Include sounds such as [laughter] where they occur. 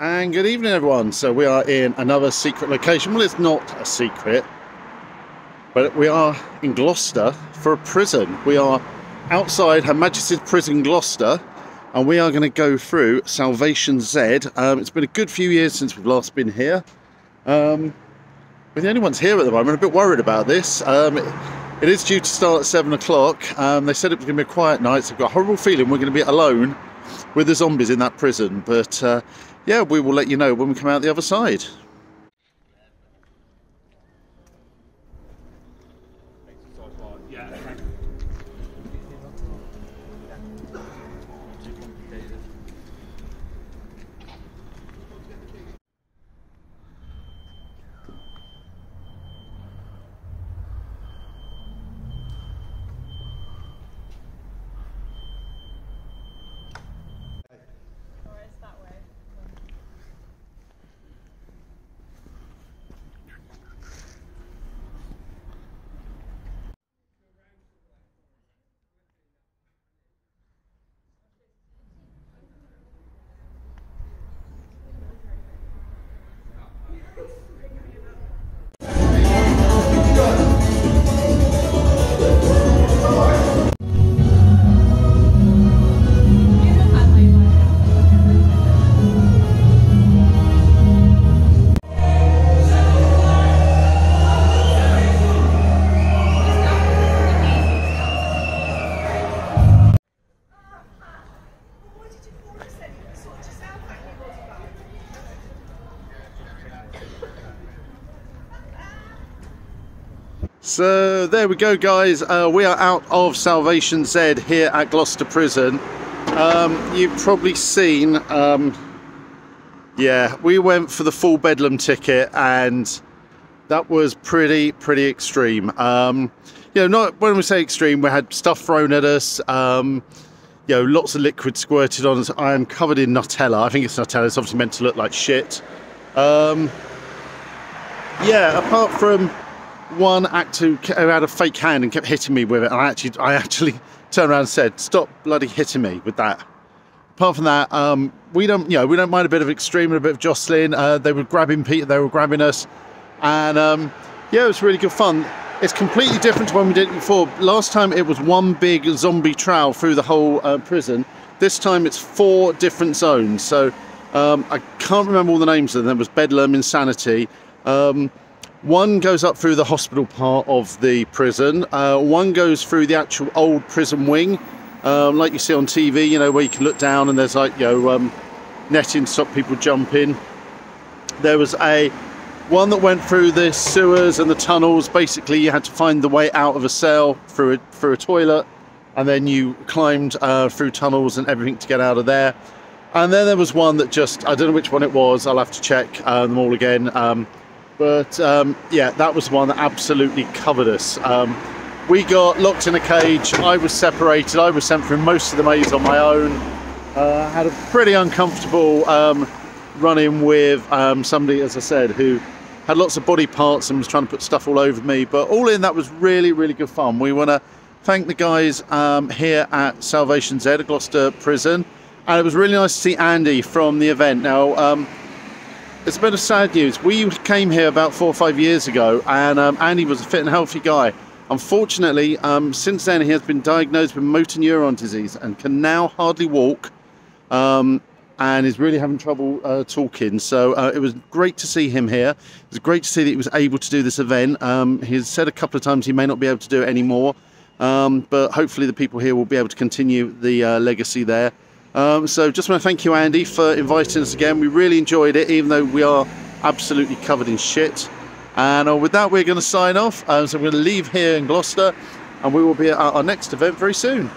And good evening, everyone. So we are in another secret location. Well, it's not a secret, but we are in Gloucester for a prison. We are outside Her Majesty's Prison Gloucester, and we are going to go through Salvation Z. Um, it's been a good few years since we've last been here. Um, we're the only ones here at the moment. I'm a bit worried about this. Um, it, it is due to start at seven o'clock. Um, they said it was going to be a quiet night, so I've got a horrible feeling we're going to be alone with the zombies in that prison. But uh, yeah, we will let you know when we come out the other side. So there we go, guys. Uh, we are out of Salvation Z here at Gloucester Prison. Um, you've probably seen, um, yeah, we went for the full Bedlam ticket, and that was pretty, pretty extreme. Um, you know, not when we say extreme, we had stuff thrown at us. Um, you know, lots of liquid squirted on us. I am covered in Nutella. I think it's Nutella. It's obviously meant to look like shit. Um, yeah, apart from one actor who had a fake hand and kept hitting me with it. And I actually, I actually [laughs] turned around and said, "Stop bloody hitting me with that." Apart from that, um, we don't, you know, we don't mind a bit of extreme and a bit of jostling. Uh, they were grabbing Peter, they were grabbing us, and um, yeah, it was really good fun. It's completely different to when we did it before. Last time it was one big zombie trail through the whole uh, prison. This time it's four different zones. So um, I can't remember all the names of them. There was Bedlam, Insanity. Um, one goes up through the hospital part of the prison. Uh, one goes through the actual old prison wing, um, like you see on TV, you know, where you can look down and there's like, you know, um, netting to stop people jumping. There was a one that went through the sewers and the tunnels. Basically, you had to find the way out of a cell through a, through a toilet, and then you climbed uh, through tunnels and everything to get out of there. And then there was one that just, I don't know which one it was, I'll have to check uh, them all again. Um, but um, yeah, that was one that absolutely covered us. Um, we got locked in a cage. I was separated. I was sent through most of the maze on my own. Uh, had a pretty uncomfortable um, run-in with um, somebody, as I said, who had lots of body parts and was trying to put stuff all over me. But all in, that was really, really good fun. We want to thank the guys um, here at Salvation Z, Gloucester Prison. And it was really nice to see Andy from the event. Now, um, it's a bit of sad news. We came here about four or five years ago, and um, Andy was a fit and healthy guy. Unfortunately, um, since then he has been diagnosed with motor neuron disease and can now hardly walk, um, and is really having trouble uh, talking. So uh, it was great to see him here. It was great to see that he was able to do this event. Um, he's said a couple of times he may not be able to do it anymore, um, but hopefully the people here will be able to continue the uh, legacy there. Um, so just want to thank you, Andy, for inviting us again. We really enjoyed it, even though we are absolutely covered in shit. And uh, with that, we're going to sign off. Um, so we're going to leave here in Gloucester, and we will be at our next event very soon.